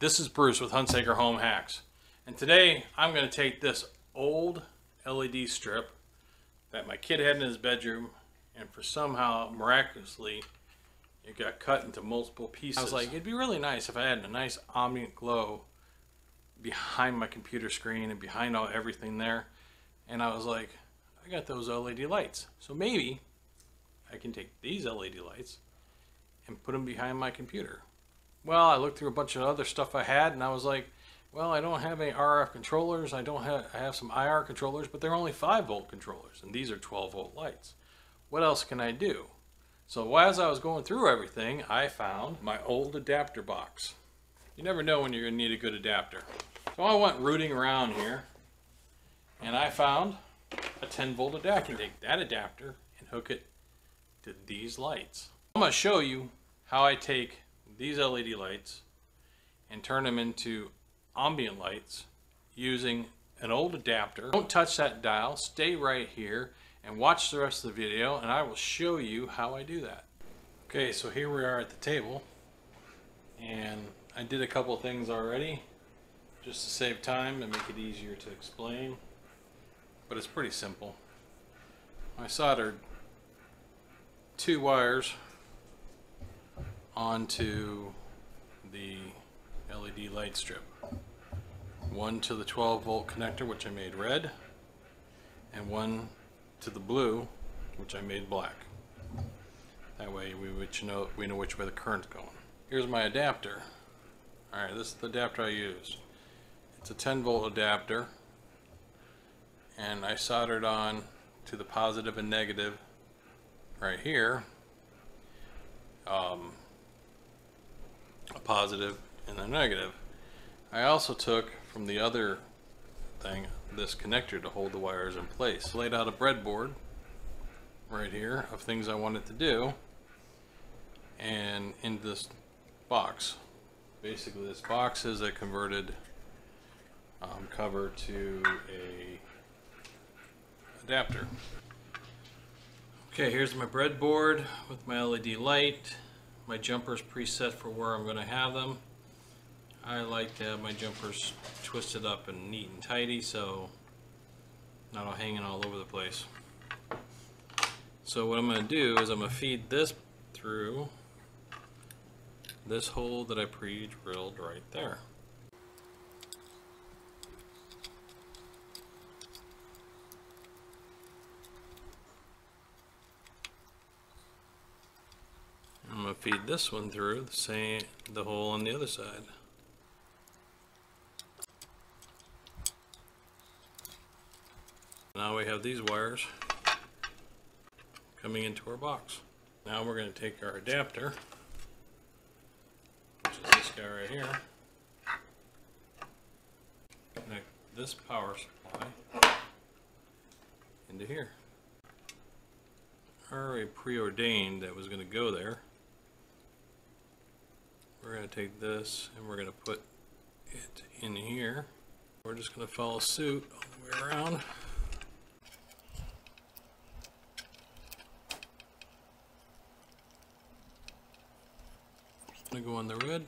Hi, this is Bruce with Hunsaker Home Hacks. And today I'm going to take this old LED strip that my kid had in his bedroom and for somehow miraculously it got cut into multiple pieces. I was like, it'd be really nice if I had a nice ambient glow behind my computer screen and behind all everything there. And I was like, I got those LED lights. So maybe I can take these LED lights and put them behind my computer. Well, I looked through a bunch of other stuff I had and I was like, well, I don't have any RF controllers. I don't have, I have some IR controllers, but they're only 5 volt controllers and these are 12 volt lights. What else can I do? So as I was going through everything, I found my old adapter box. You never know when you're to need a good adapter. So I went rooting around here and I found a 10 volt adapter. take that adapter and hook it to these lights. I'm to show you how I take these LED lights and turn them into ambient lights using an old adapter. Don't touch that dial, stay right here and watch the rest of the video and I will show you how I do that. Okay, so here we are at the table and I did a couple things already just to save time and make it easier to explain but it's pretty simple. I soldered two wires onto the LED light strip. One to the 12 volt connector which I made red and one to the blue which I made black. That way we which know we know which way the current's going. Here's my adapter. Alright, this is the adapter I use. It's a 10 volt adapter and I soldered on to the positive and negative right here um, a positive and a negative. I also took from the other thing this connector to hold the wires in place. Laid out a breadboard right here of things I wanted to do and in this box. Basically this box is a converted um, cover to a adapter. Okay, here's my breadboard with my LED light. My jumpers preset for where I'm going to have them. I like to have my jumpers twisted up and neat and tidy so not all hanging all over the place. So what I'm going to do is I'm going to feed this through this hole that I pre-drilled right there. Feed this one through the same the hole on the other side. Now we have these wires coming into our box. Now we're going to take our adapter, which is this guy right here, connect this power supply into here. Already preordained that was going to go there. We're going to take this and we're going to put it in here. We're just going to follow suit all the way around. I'm going to go on the red.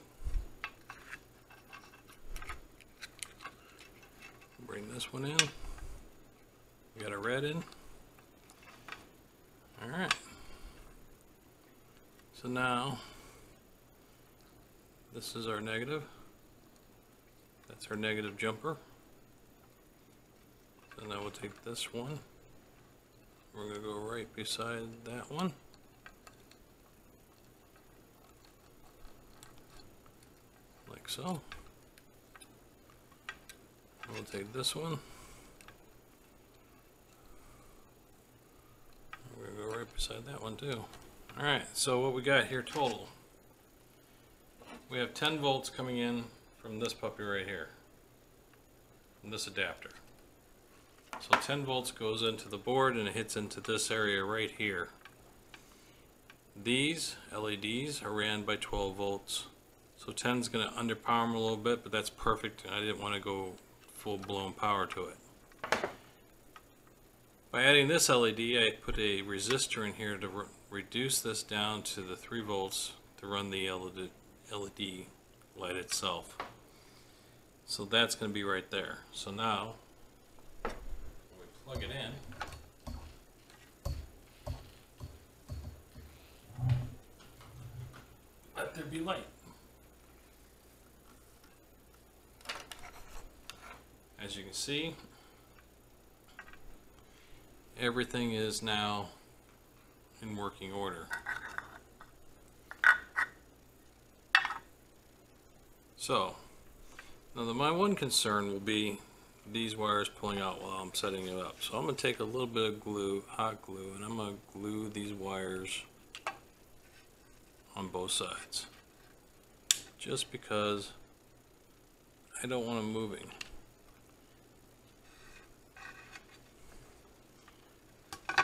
Bring this one in. We got a red in. Alright. So now this is our negative. That's our negative jumper. And then we'll take this one. We're going to go right beside that one. Like so. We'll take this one. We're going to go right beside that one too. Alright, so what we got here total we have 10 volts coming in from this puppy right here, from this adapter. So 10 volts goes into the board and it hits into this area right here. These LEDs are ran by 12 volts. So 10 is going to underpower them a little bit, but that's perfect. I didn't want to go full-blown power to it. By adding this LED, I put a resistor in here to re reduce this down to the 3 volts to run the LED LED light itself. So that's going to be right there. So now, we plug it in, let there be light. As you can see, everything is now in working order. So, now the, my one concern will be these wires pulling out while I'm setting it up. So I'm going to take a little bit of glue, hot glue, and I'm going to glue these wires on both sides. Just because I don't want them moving.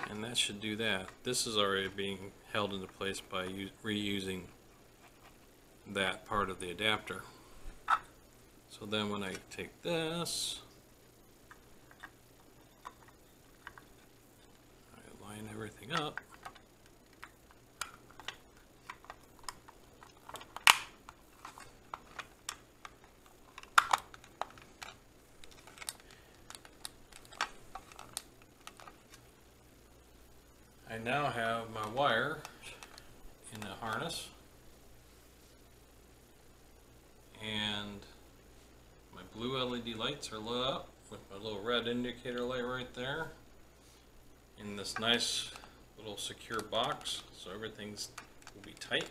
And that should do that. This is already being held into place by reusing that part of the adapter. So then when I take this, I line everything up. I now have my wire in the harness and my blue LED lights are lit up with my little red indicator light right there in this nice little secure box so everything's will be tight.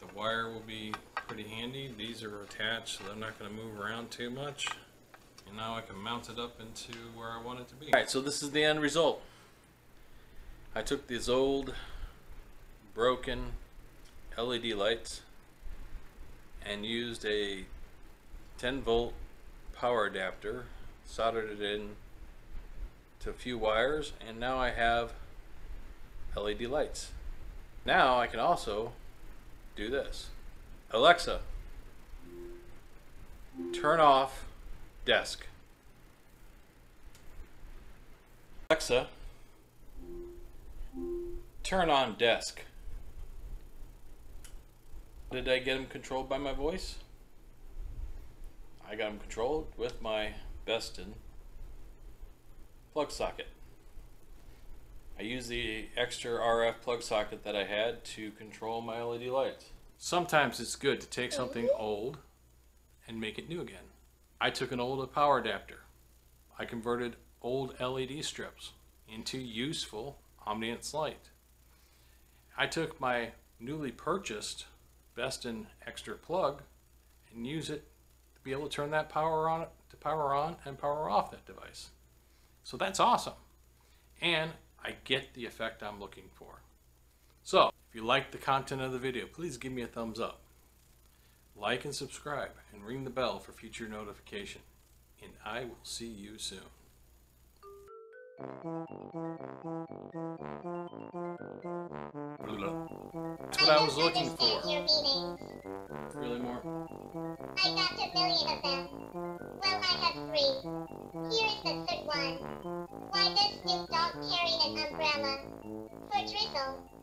The wire will be pretty handy. These are attached so they're not going to move around too much. And now I can mount it up into where I want it to be. Alright, so this is the end result. I took these old broken LED lights and used a 10 volt power adapter, soldered it in to a few wires, and now I have LED lights. Now I can also do this. Alexa, turn off desk. Alexa, turn on desk. Did I get them controlled by my voice? I got them controlled with my Bestten plug socket. I use the extra RF plug socket that I had to control my LED lights. Sometimes it's good to take something old and make it new again. I took an old power adapter. I converted old LED strips into useful Omniance light. I took my newly purchased Bestten extra plug and use it be able to turn that power on to power on and power off that device. So that's awesome. And I get the effect I'm looking for. So if you like the content of the video, please give me a thumbs up. Like and subscribe and ring the bell for future notification. And I will see you soon. That's what I was looking for. Really more? Million of them. Well, I have three. Here is the third one. Why does Snoop Dogg carry an umbrella? For drizzle.